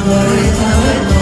Glory to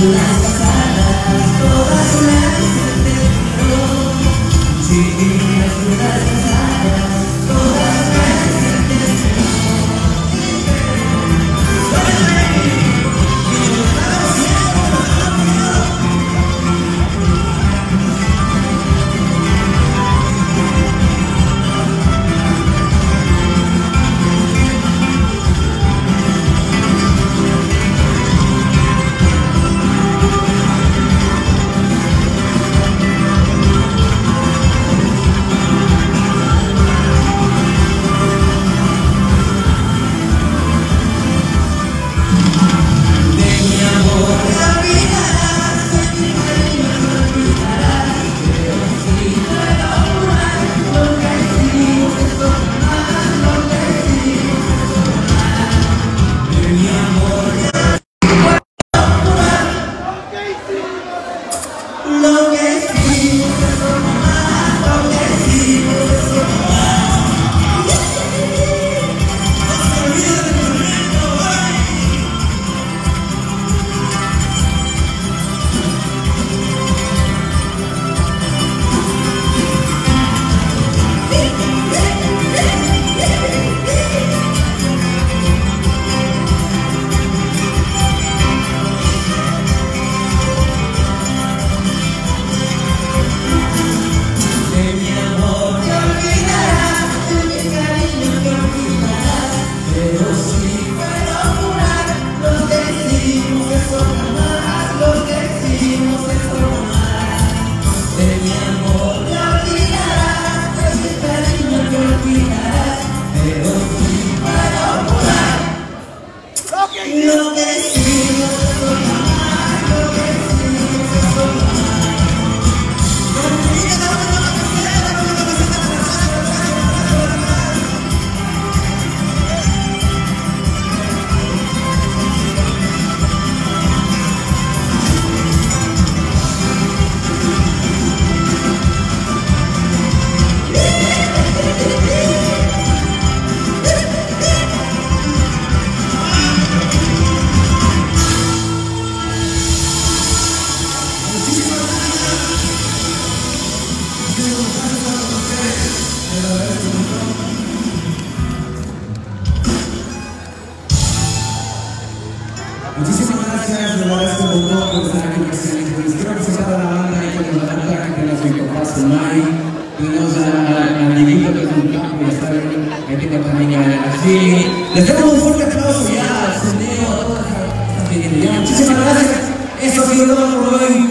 Todas las long as you Muchísimas gracias, por estar aquí presente. Pues quiero la banda ahí con la banda que papá Sonai, tenemos que es un campo y está ahí tengo también a Jimmy. Les damos un fuerte aplauso ya al esta Muchísimas gracias. Eso ha sido todo por hoy.